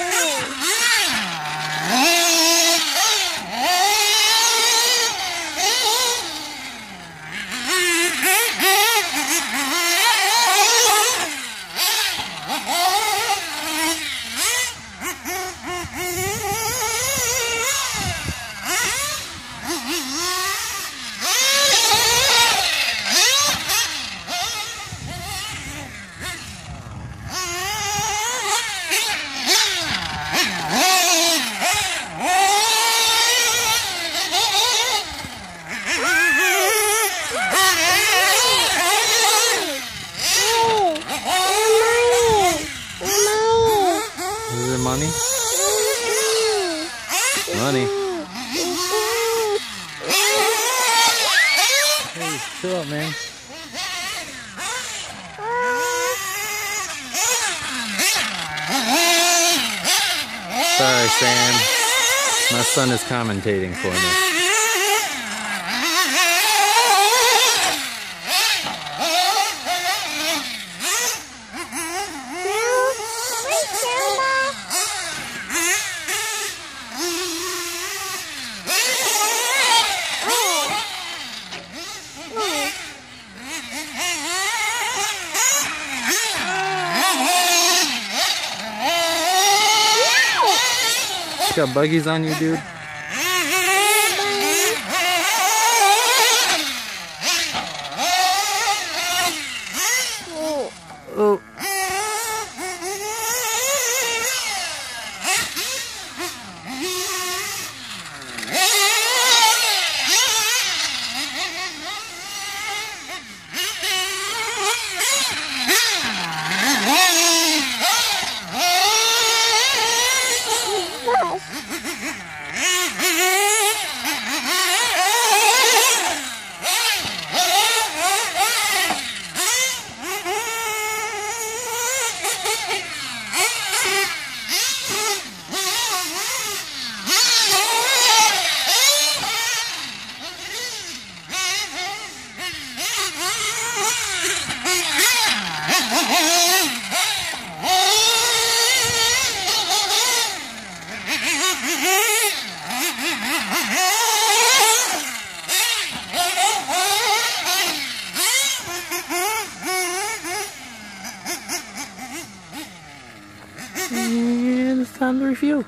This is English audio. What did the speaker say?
Peraí. Money? Money. Hey, chill out, man. Sorry, Sam. My son is commentating for me. Got buggies on you, dude? And it's time to review.